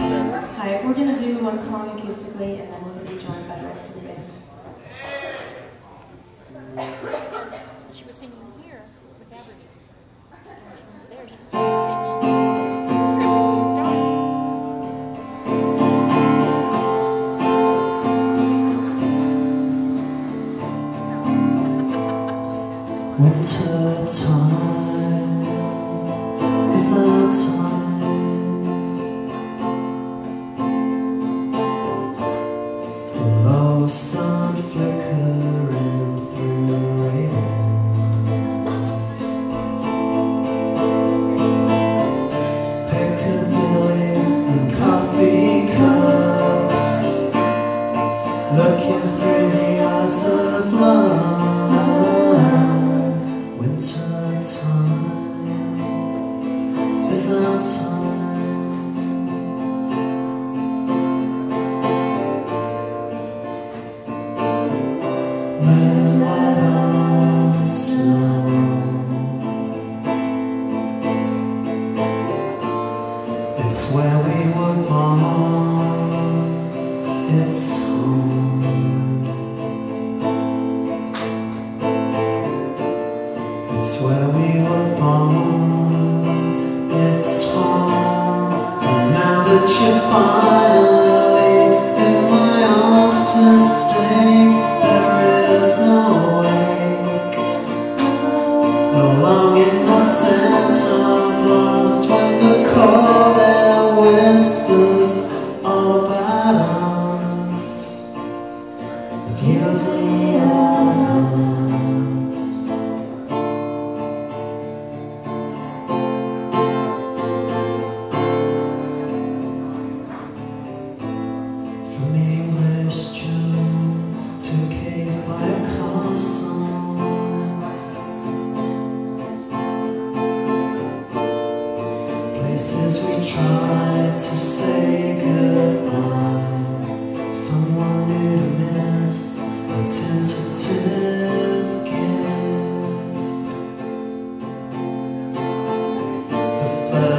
Hi, we're gonna do one song acoustically and then we're gonna be joined by the rest of the band. She was singing here with Aberdeen. There, she singing Dripping Stars. Winter time It's home. It's where we were born. It's home. And now that you're finally in my arms to stay, there is no wake. No longing, no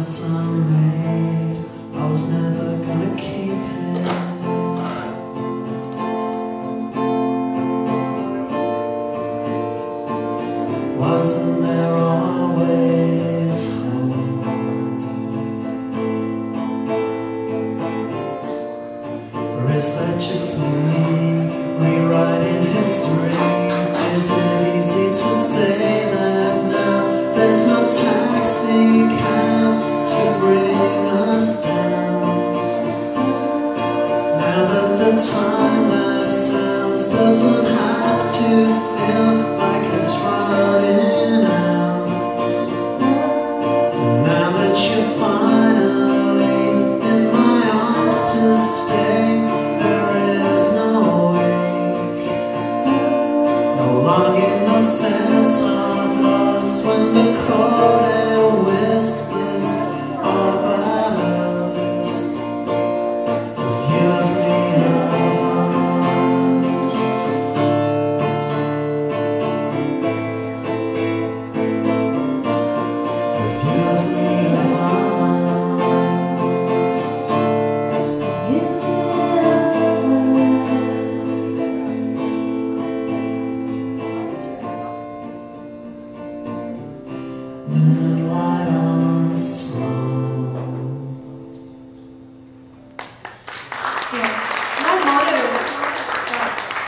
I made, I was never gonna keep it. Wasn't there always hope? Or is that just me the time that stands doesn't have to feel